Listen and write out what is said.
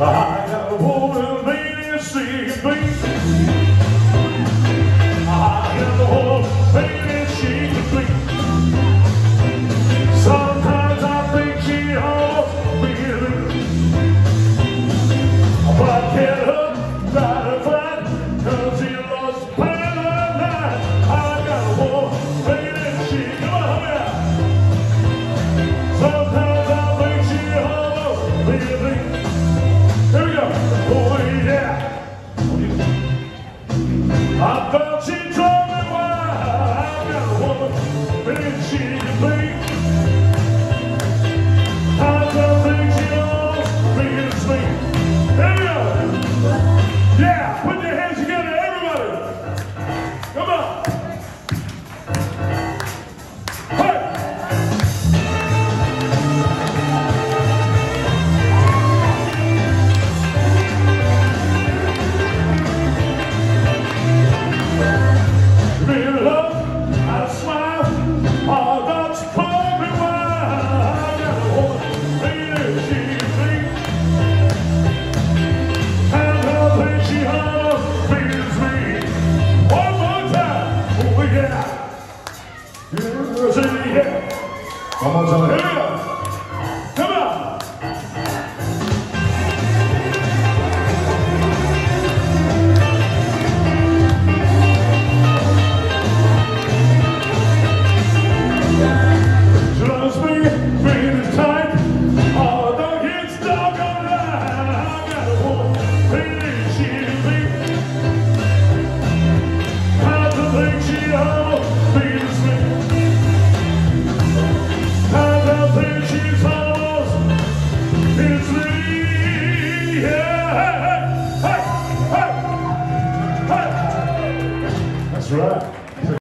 I got a woman, baby, see. I thought she drove me wild. I got a woman, and she One more time. right.